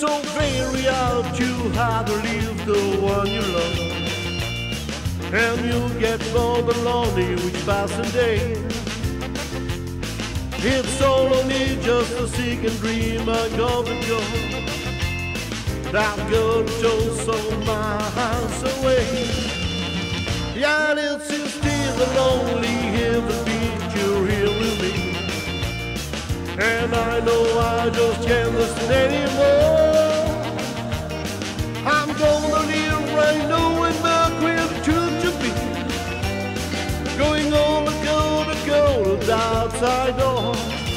so very hard to hard to leave the one you love. And you'll get more than lonely each passing day. It's all only just a second dream I go to go. That girl so miles away. Yeah, it's still lonely here to be you're here with me. And I know I just can't listen anymore. Outside door.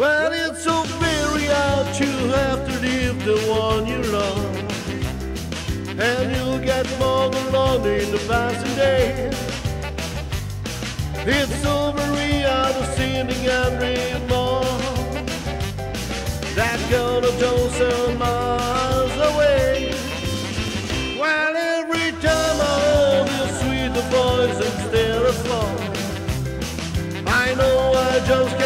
Well, it's so very hard to have to leave the one you love. And you'll get more than lonely in the passing day. It's so very hard to of sinning and anymore. That girl a thousand miles away. Well, every time I hear your sweet voice instead of fall, I know I just